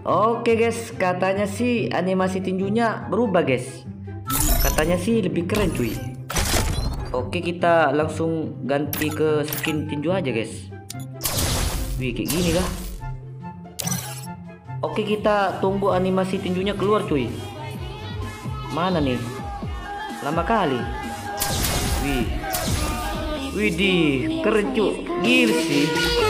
Oke guys, katanya sih animasi tinjunya berubah guys. Katanya sih lebih keren cuy. Oke kita langsung ganti ke skin tinju aja guys. Wih kayak gini lah. Oke kita tunggu animasi tinjunya keluar cuy. Mana nih? Lama kali. Wih. Widih, keren cuy. Gil sih.